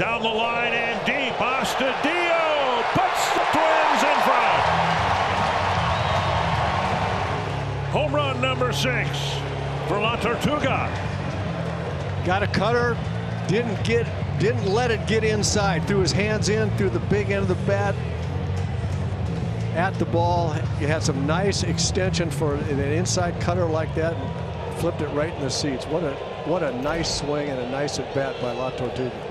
Down the line and deep. Astudillo puts the Twins in front. Home run number six for La Tortuga. Got a cutter, didn't get, didn't let it get inside. Threw his hands in, threw the big end of the bat at the ball. You had some nice extension for an inside cutter like that, and flipped it right in the seats. What a what a nice swing and a nice at bat by La Tortuga.